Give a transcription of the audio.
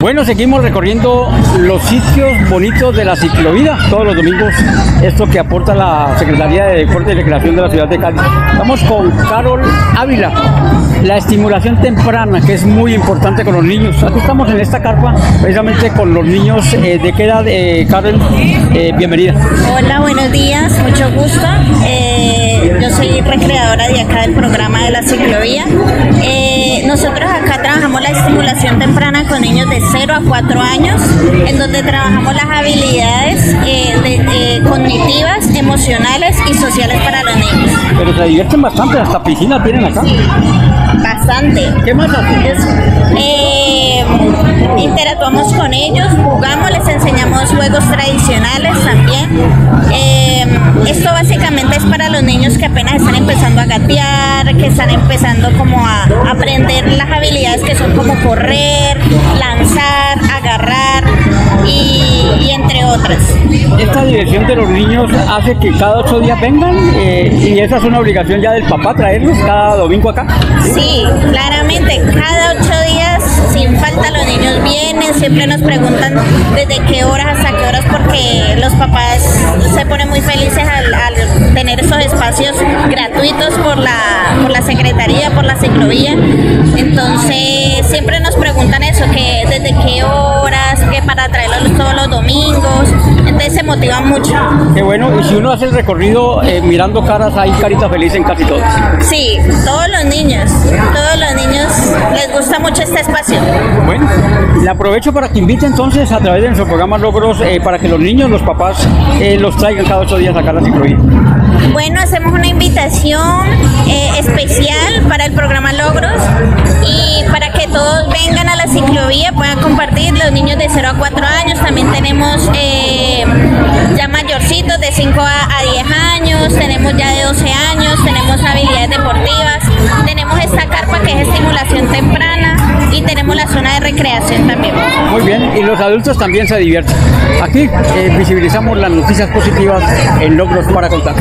Bueno, seguimos recorriendo los sitios bonitos de la ciclovida todos los domingos. Esto que aporta la Secretaría de Deporte y Recreación de la ciudad de Cali. Estamos con Carol Ávila, la estimulación temprana, que es muy importante con los niños. Aquí estamos en esta carpa, precisamente con los niños. Eh, ¿De qué edad, eh, Carol? Eh, bienvenida. Hola, buenos días, mucho gusto. Yo soy recreadora de acá del programa de la ciclovía. Nosotros acá trabajamos la estimulación temprana con niños de 0 a 4 años, en donde trabajamos las habilidades eh, de- eh, cognitivas, emocionales y sociales para los niños. Pero se divierten bastante, hasta piscina tienen acá. Bastante. ¿Qué más haces? Eh, interactuamos con ellos, jugamos, les enseñamos juegos tradicionales los niños que apenas están empezando a gatear, que están empezando como a aprender las habilidades que son como correr, lanzar, agarrar y, y entre otras. Esta diversión de los niños hace que cada ocho días vengan eh, y esa es una obligación ya del papá traerlos cada domingo acá. Sí, claramente, cada ocho días, sin falta, los niños vienen, siempre nos preguntan desde qué horas hasta qué horas, porque los papás se ponen muy espacios gratuitos por la, por la secretaría, por la ciclovía. Entonces, siempre nos preguntan eso, que desde qué horas, que para traerlos todos los domingos. Entonces, se motivan mucho. Qué bueno, y si uno hace el recorrido eh, mirando caras, hay carita feliz en casi todos. Sí, todos los niños, todos los niños les gusta mucho este espacio. Aprovecho para que invite entonces a través de nuestro programa Logros eh, para que los niños, los papás, eh, los traigan cada ocho días acá a la ciclovía. Bueno, hacemos una invitación eh, especial para el programa Logros y para que todos vengan a la ciclovía, puedan compartir los niños de 0 a 4 años. También tenemos ya mayorcitos de 5 a, a 10 años, tenemos ya de 12 años, tenemos habilidades deportivas, tenemos esta carpa que es estimulación temprana tenemos la zona de recreación también. Muy bien, y los adultos también se divierten. Aquí eh, visibilizamos las noticias positivas en Logros para contar.